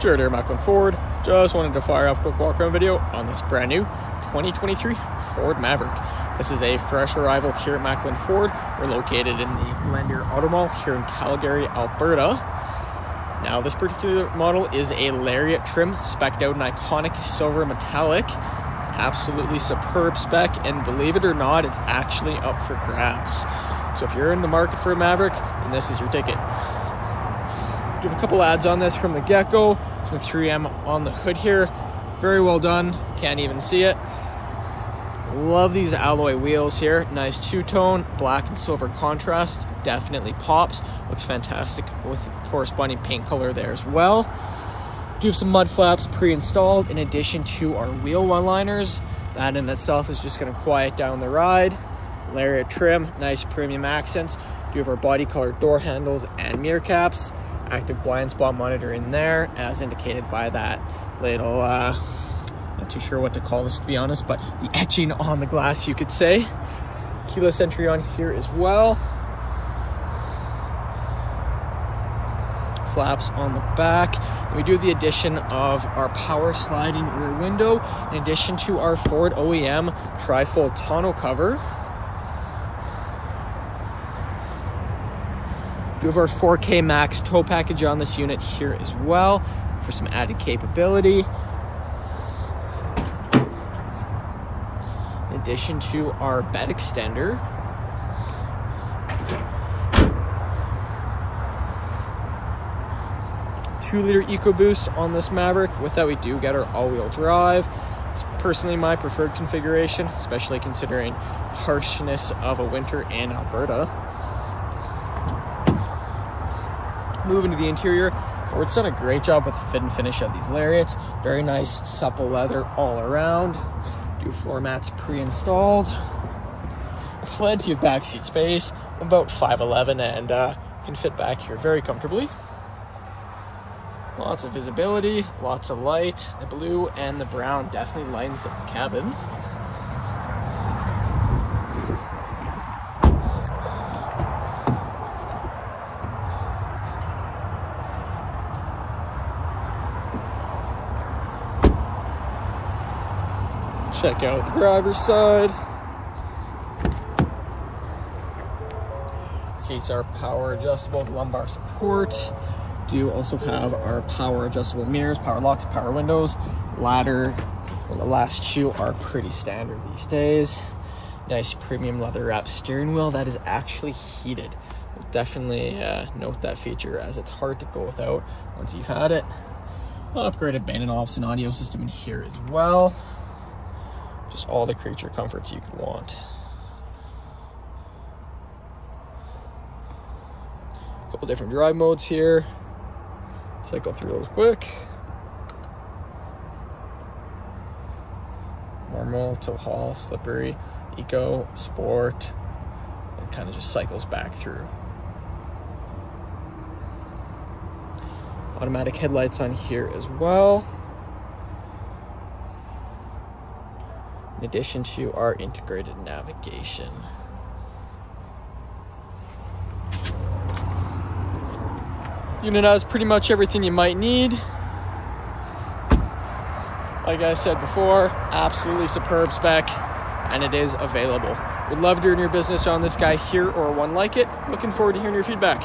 Jared here, Maclin Ford. Just wanted to fire off a quick walk around video on this brand new 2023 Ford Maverick. This is a fresh arrival here at Maclin Ford. We're located in the Glendeer Auto Mall here in Calgary, Alberta. Now, this particular model is a Lariat trim, specked out in iconic silver metallic. Absolutely superb spec, and believe it or not, it's actually up for grabs. So if you're in the market for a Maverick, then this is your ticket. Do have a couple ads on this from the get-go. It's with 3M on the hood here. Very well done. Can't even see it. Love these alloy wheels here. Nice two-tone, black and silver contrast. Definitely pops. Looks fantastic with corresponding paint color there as well. Do have some mud flaps pre-installed in addition to our wheel one-liners. That in itself is just going to quiet down the ride. Lariat trim, nice premium accents. Do have our body color door handles and mirror caps active blind spot monitor in there as indicated by that little uh, not too sure what to call this to be honest but the etching on the glass you could say. Keyless entry on here as well. Flaps on the back. We do the addition of our power sliding rear window in addition to our Ford OEM trifold tonneau cover Do have our 4K Max tow package on this unit here as well for some added capability. In addition to our bed extender, two liter EcoBoost on this Maverick. With that, we do get our all wheel drive. It's personally my preferred configuration, especially considering harshness of a winter in Alberta. Moving to the interior, Ford's done a great job with the fit and finish of these lariats. Very nice, supple leather all around. Do floor mats pre-installed. Plenty of backseat space. about 5'11 and uh, can fit back here very comfortably. Lots of visibility, lots of light. The blue and the brown definitely lightens up the cabin. Check out the driver's side. Seats are power adjustable lumbar support. Do also have our power adjustable mirrors, power locks, power windows, ladder. Well, the last two are pretty standard these days. Nice premium leather wrap steering wheel that is actually heated. definitely uh, note that feature as it's hard to go without once you've had it. Upgraded Bang & Olufsen audio system in here as well just all the creature comforts you could want. A couple different drive modes here. Cycle through those quick. Normal, tow haul, slippery, eco, sport. It kind of just cycles back through. Automatic headlights on here as well. In addition to our integrated navigation. Unit has pretty much everything you might need. Like I said before, absolutely superb spec, and it is available. Would love to earn your business on this guy here or one like it. Looking forward to hearing your feedback.